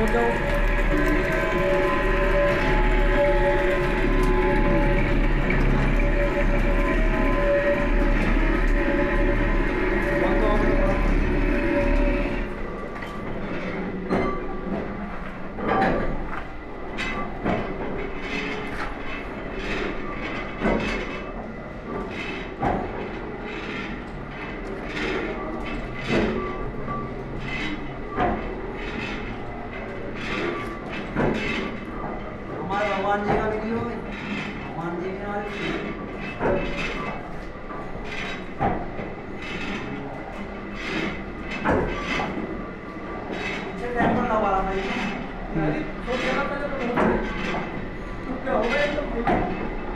我都 video मान देखने वाले पीछे टेम्पर लगा रहा भाई अरे, सोचे ना पहले तो बहुत है। तू क्या हो गया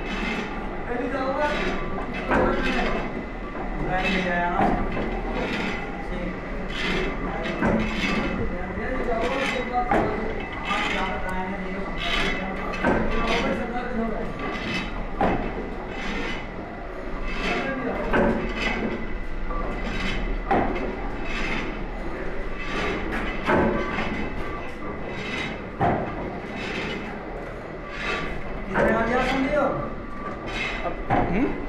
अब